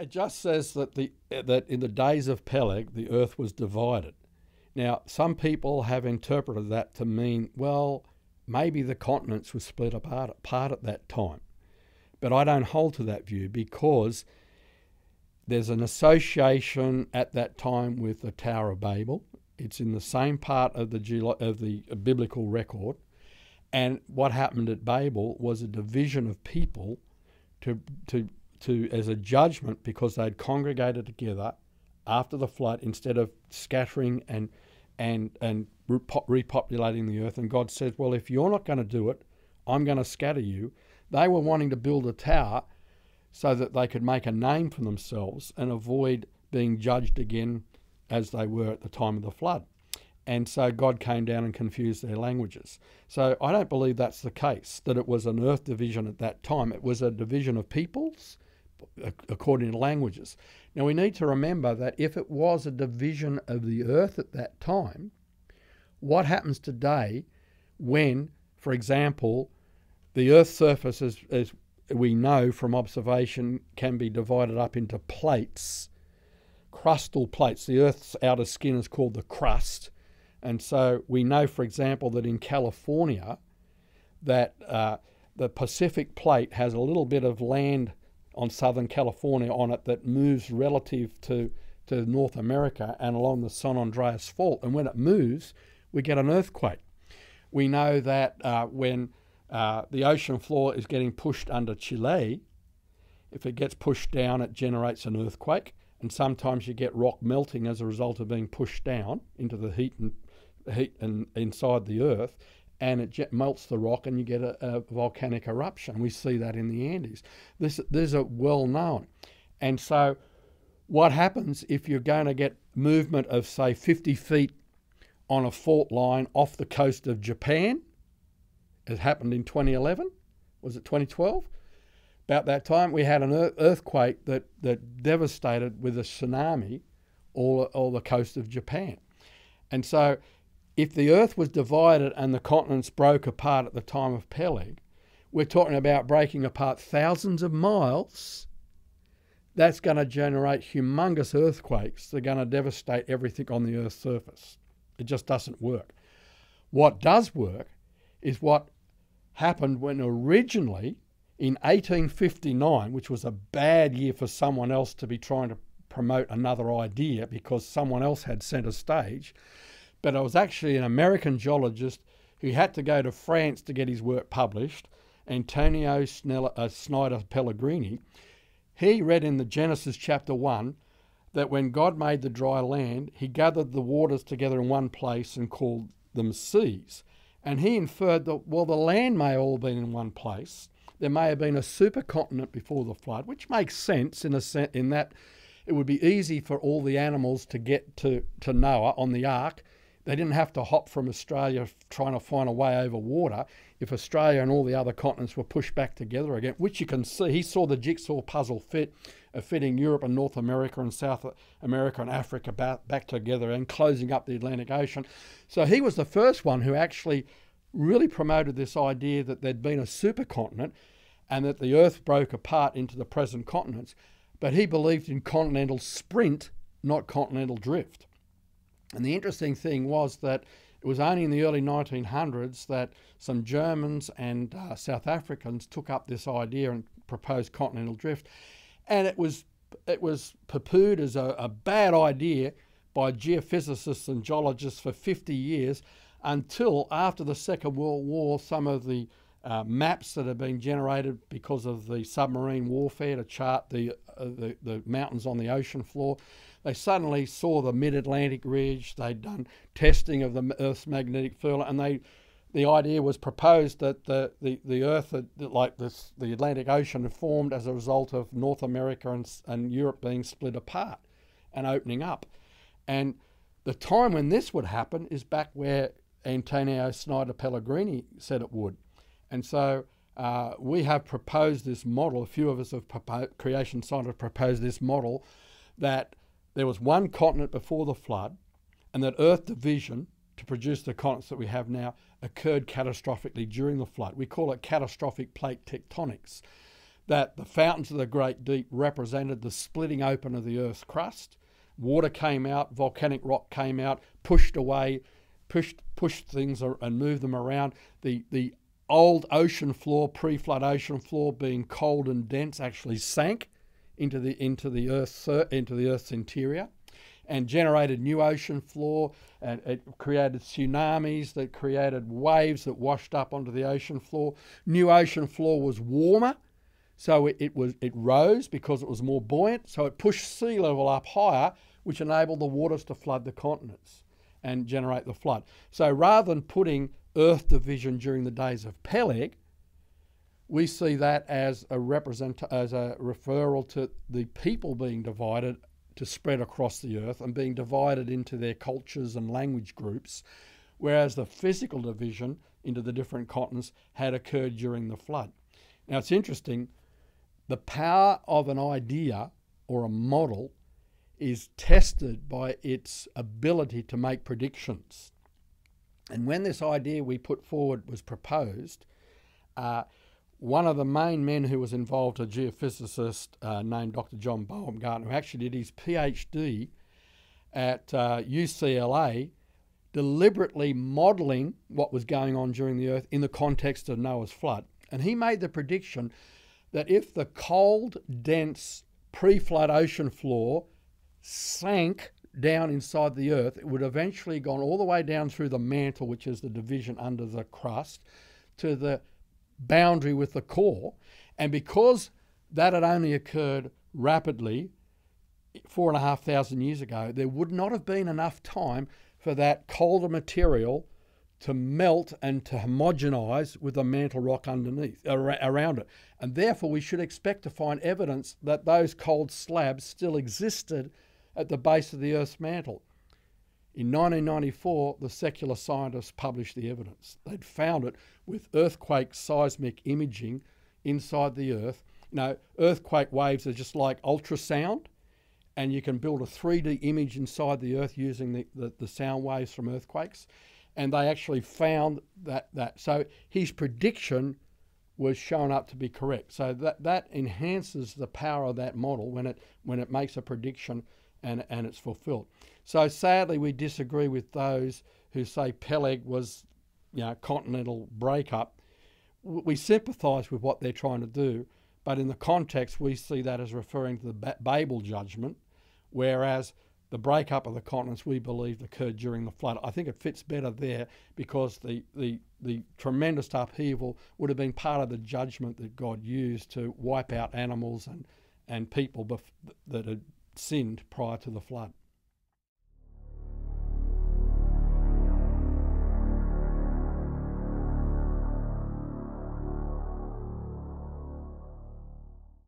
It just says that the that in the days of Peleg the earth was divided. Now, some people have interpreted that to mean, well, maybe the continents were split apart, apart at that time. But I don't hold to that view because there's an association at that time with the Tower of Babel. It's in the same part of the of the biblical record. And what happened at Babel was a division of people to, to, to, as a judgment because they'd congregated together after the flood instead of scattering and, and, and repopulating the earth. And God says, Well, if you're not going to do it, I'm going to scatter you. They were wanting to build a tower so that they could make a name for themselves and avoid being judged again as they were at the time of the flood. And so God came down and confused their languages. So I don't believe that's the case, that it was an earth division at that time. It was a division of peoples according to languages. Now we need to remember that if it was a division of the earth at that time, what happens today when, for example, the earth's surface, as, as we know from observation, can be divided up into plates, crustal plates. The earth's outer skin is called the crust and so we know, for example, that in California, that uh, the Pacific plate has a little bit of land on southern California on it that moves relative to, to North America and along the San Andreas Fault. And when it moves, we get an earthquake. We know that uh, when uh, the ocean floor is getting pushed under Chile, if it gets pushed down, it generates an earthquake. And sometimes you get rock melting as a result of being pushed down into the heat and heat in, inside the earth and it melts the rock and you get a, a, volcanic eruption. We see that in the Andes. This, these are well known. And so, what happens if you're going to get movement of, say, 50 feet on a fault line off the coast of Japan? It happened in 2011. Was it 2012? About that time, we had an earthquake that, that devastated with a tsunami all, all the coast of Japan. And so, if the earth was divided and the continents broke apart at the time of Peleg, we're talking about breaking apart thousands of miles. That's going to generate humongous earthquakes. They're going to devastate everything on the Earth's surface. It just doesn't work. What does work is what happened when originally in 1859, which was a bad year for someone else to be trying to promote another idea because someone else had centre stage but it was actually an American geologist who had to go to France to get his work published, Antonio Snell, uh, Snider Pellegrini. He read in the Genesis chapter 1 that when God made the dry land, he gathered the waters together in one place and called them seas. And he inferred that, well, the land may have all been in one place. There may have been a supercontinent before the flood, which makes sense in, a sen- in that it would be easy for all the animals to get to, to Noah on the ark they didn't have to hop from Australia trying to find a way over water if Australia and all the other continents were pushed back together again, which you can see. He saw the jigsaw puzzle fit, of fitting Europe and North America and South America and Africa back, back together and closing up the Atlantic Ocean. So he was the first one who actually really promoted this idea that there'd been a supercontinent and that the Earth broke apart into the present continents. But he believed in continental sprint, not continental drift. And the interesting thing was that it was only in the early 1900s that some Germans and uh, South Africans took up this idea and proposed continental drift. And it was, it was poo-pooed as a, a bad idea by geophysicists and geologists for 50 years until after the Second World War, some of the uh, maps that had been generated because of the submarine warfare to chart the, uh, the, the mountains on the ocean floor they suddenly saw the mid-Atlantic ridge. They'd done testing of the Earth's magnetic field, and they, the idea was proposed that the, the, the Earth, had, like this, the Atlantic Ocean, had formed as a result of North America and, and Europe being split apart and opening up. And the time when this would happen is back where Antonio Snider Pellegrini said it would. And so uh, we have proposed this model, a few of us of creation scientists have proposed this model that there was one continent before the flood, and that Earth division to produce the continents that we have now occurred catastrophically during the flood. We call it catastrophic plate tectonics. that the fountains of the great deep represented the splitting open of the Earth's crust. Water came out, volcanic rock came out, pushed away, pushed pushed things and moved them around. The the old ocean floor, pre-flood ocean floor, being cold and dense, actually sank into the into the earth's into the earth's interior, and generated new ocean floor. And it created tsunamis that created waves that washed up onto the ocean floor. New ocean floor was warmer, so it, it was it rose because it was more buoyant. So it pushed sea level up higher, which enabled the waters to flood the continents and generate the flood. So rather than putting earth division during the days of Peleg, we see that as a represent as a referral to the people being divided to spread across the earth and being divided into their cultures and language groups, whereas the physical division into the different continents had occurred during the flood. Now it's interesting, the power of an idea or a model is tested by its ability to make predictions. And when this idea we put forward was proposed, uh, one of the main men who was involved, a geophysicist uh, named Dr. John Baumgardner, who actually did his PhD at uh, UCLA, deliberately modelling what was going on during the Earth in the context of Noah's flood. And he made the prediction that if the cold, dense, pre flood ocean floor sank down inside the earth, it would eventually gone all the way down through the mantle, which is the division under the crust, to the boundary with the core. And because that had only occurred rapidly, four and a half thousand years ago, there would not have been enough time for that colder material to melt and to homogenize with the mantle rock underneath around it. And therefore, we should expect to find evidence that those cold slabs still existed at the base of the Earth's mantle. In 1994, the secular scientists published the evidence. They'd found it with earthquake seismic imaging inside the Earth. You know, earthquake waves are just like ultrasound, and you can build a 3D image inside the Earth using the, the, the sound waves from earthquakes. And they actually found that, that. So his prediction was shown up to be correct. So that, that enhances the power of that model when it, when it makes a prediction and, and it's fulfilled. So sadly, we disagree with those who say Peleg was, you know, continental breakup. We sympathise with what they're trying to do, but in the context, we see that as referring to the Babel judgment, whereas the breakup of the continents we believe occurred during the flood. I think it fits better there because the, the, the tremendous upheaval would have been part of the judgment that God used to wipe out animals and, and people that had sinned prior to the flood.